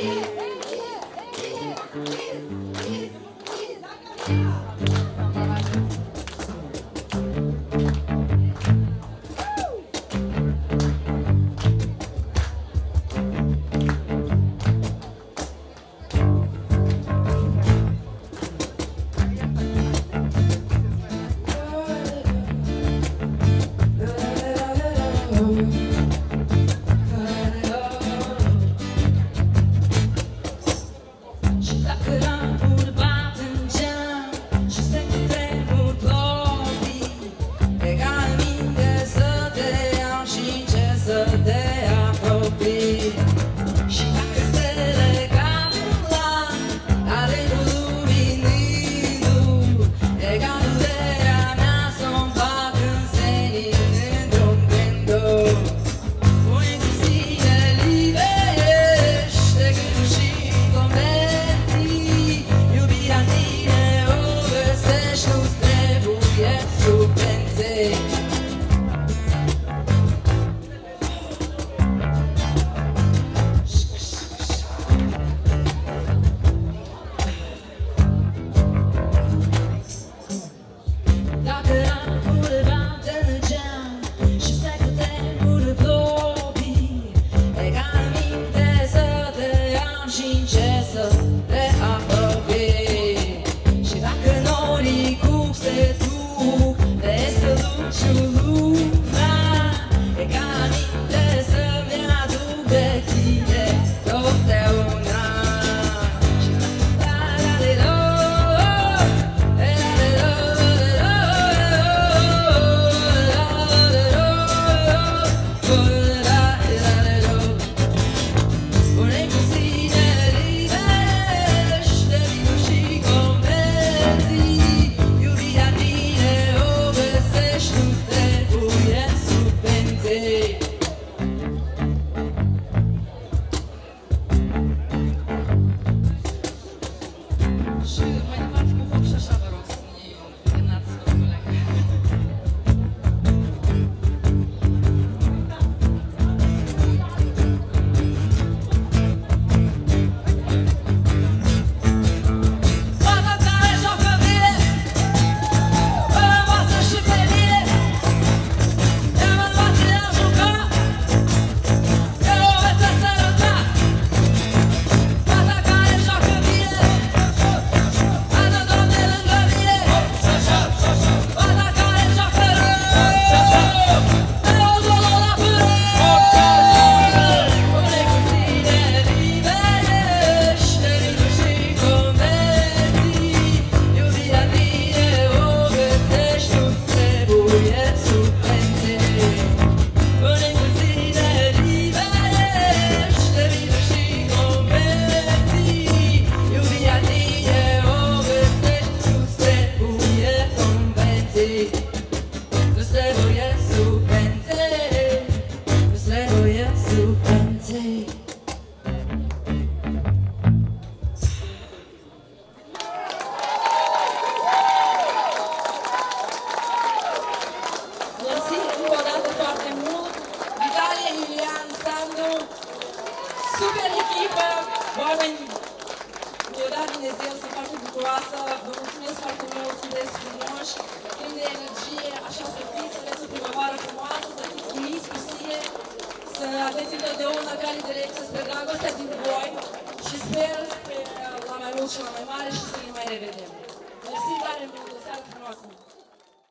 Yeah. come super echipă, oameni, mi-a dat Dumnezeu să facă bucuroasă, vă mulțumesc foarte mult, sunteți frumoși, plini de energie, așa să fiți, să aveți o primăvară frumoasă, să fiți uniți cu sine, să aveți întotdeauna care direcție spre dragostea din voi și sper spre la mai mult și la mai mare și să